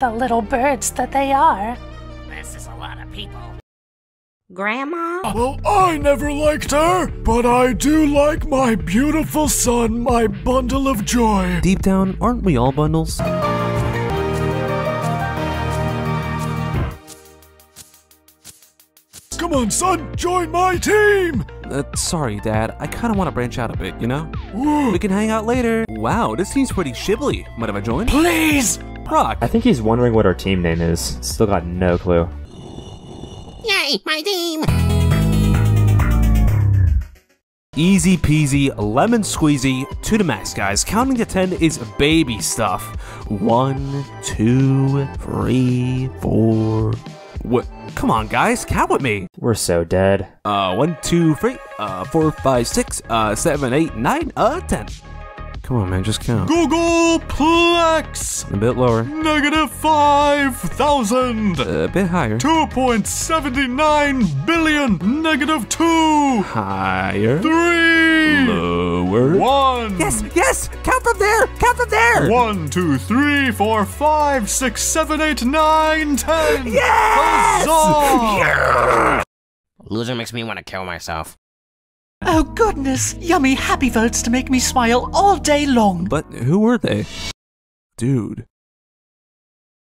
The little birds that they are. This is a lot of people. Grandma? Well, I never liked her, but I do like my beautiful son, my bundle of joy. Deep down, aren't we all bundles? Come on, son, join my team! Uh, sorry, Dad. I kind of want to branch out a bit, you know? We can hang out later. Wow, this seems pretty shibly. Might have I joined? Please! Brock. I think he's wondering what our team name is. Still got no clue. Yay, my team! Easy peasy, lemon squeezy, to the max, guys. Counting to 10 is baby stuff. One, two, three, four. What? Come on, guys, count with me. We're so dead. Uh, one, two, three, uh, four, five, six, uh, seven, eight, nine, uh, ten. Come on, man, just count. Googolplex! A bit lower, Negative 5,000! a bit higher, 2.79 billion! Negative 2! higher, 3! lower. 1! Yes, yes, count from there, count from there. One, two, three, four, five, six, seven, eight, nine, ten! Yes! Huzzah! Yeah! Loser makes me want to kill myself. Oh goodness, yummy happy votes to make me smile all day long. But who were they? Dude,